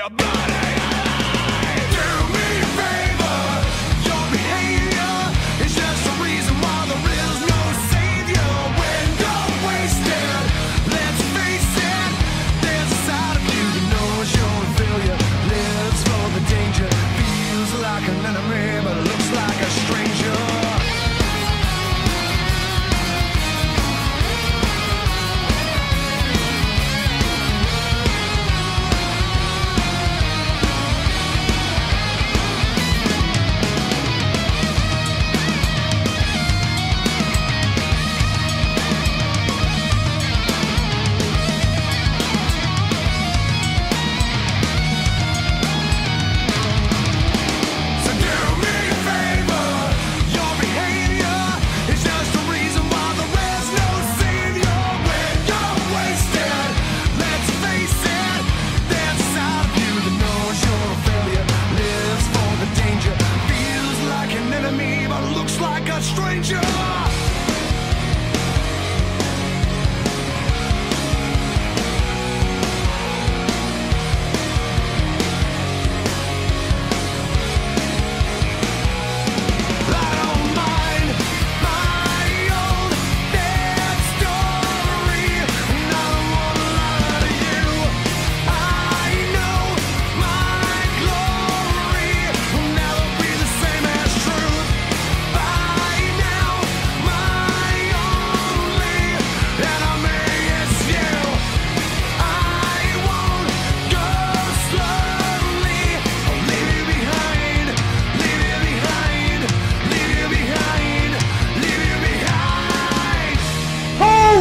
your body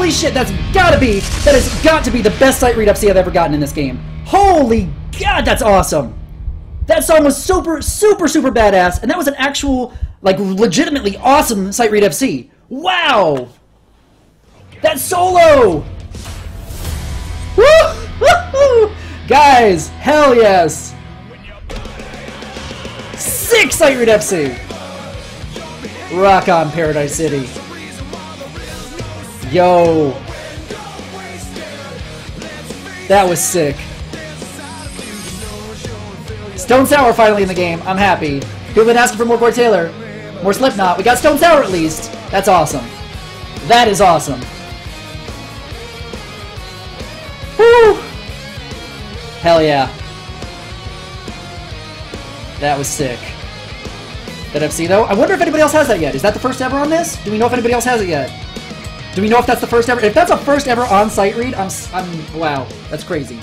Holy shit, that's gotta be, that has got to be the best sight read FC I've ever gotten in this game. Holy god, that's awesome! That song was super, super, super badass, and that was an actual, like, legitimately awesome sight read FC. Wow! That solo! Woo! Guys, hell yes! Sick sight read FC! Rock on Paradise City. Yo. That was sick. Stone Sour finally in the game. I'm happy. People have been asking for more Corey Taylor. More Slipknot. We got Stone Sour at least. That's awesome. That is awesome. Woo! Hell yeah. That was sick. That FC though. I wonder if anybody else has that yet. Is that the first ever on this? Do we know if anybody else has it yet? Do we know if that's the first ever? If that's a first ever on-site read, I'm, I'm, wow, that's crazy.